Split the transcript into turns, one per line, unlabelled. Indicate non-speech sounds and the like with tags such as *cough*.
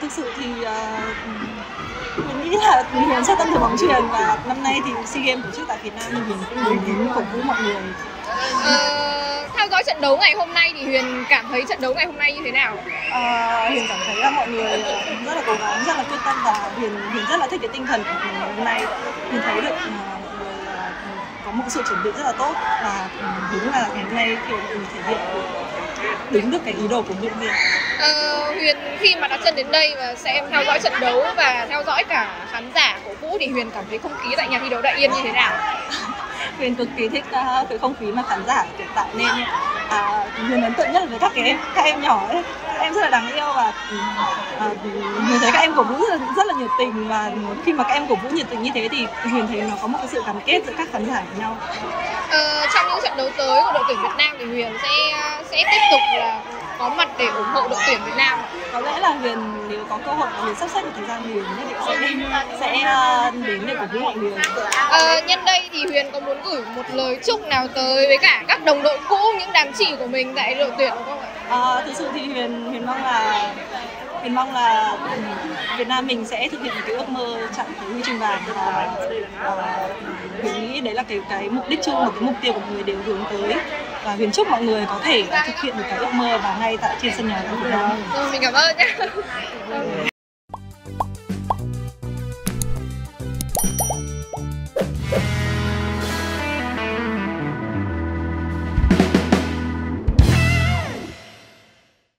Thực sự thì uh, mình nghĩ là Huyền rất tâm từ bóng truyền và năm nay thì SEA Games tổ chức tại Việt Nam thì Huyền cũng muốn đến cổ vũ mọi người.
Ờ, theo dõi trận đấu ngày hôm nay thì Huyền cảm thấy trận đấu ngày hôm nay như thế nào?
À, Huyền cảm thấy là mọi người rất là cố gắng, rất là quyết tâm và Huyền Huyền rất là thích cái tinh thần của mình hôm nay. Huyền thấy được mọi người có một sự chuẩn bị rất là tốt và đúng là ngày hôm nay kiểu mình thể hiện đúng được cái ý đồ của luyện viên.
Ờ, Huyền khi mà đặt chân đến đây và xem theo dõi trận đấu và theo dõi cả khán giả cổ vũ thì Huyền cảm thấy không khí tại nhà thi đấu Đại Yên như thế nào? *laughs*
Huyền cực kỳ thích uh, cái không khí mà khán giả hiện tại nên à, Huyền ấn tượng nhất là với các cái em các em nhỏ ấy các em rất là đáng yêu và à, Huyền thấy các em cổ vũ rất là, rất là nhiệt tình và khi mà các em cổ vũ nhiệt tình như thế thì Huyền thấy nó có một cái sự gắn kết giữa các khán giả với nhau.
Ờ, trong những trận đấu tới của đội tuyển Việt Nam thì Huyền sẽ sẽ tiếp tục là có mặt để ủng hộ đội tuyển Việt Nam.
Có lẽ là Huyền nếu có cơ hội Huyền sắp xếp một thời gian Huyền nhất định sẽ sẽ uh, đến để cổ vũ mọi người.
Ờ, nhân đây thì Huyền có muốn gửi một lời chúc nào tới với cả các đồng đội cũ những đám chỉ của mình tại đội tuyển không ạ?
À, thực sự thì Huyền Huyền mong là Huyền mong là Việt Nam mình sẽ thực hiện một cái ước mơ chặn cái huy chương vàng và uh, Huyền nghĩ đấy là cái cái mục đích chung và cái mục tiêu của người đều hướng tới và Huyền chúc mọi người có thể thực hiện được cái ước mơ và ngay tại trên sân nhà của Việt Nam.
Mình cảm ơn nhé.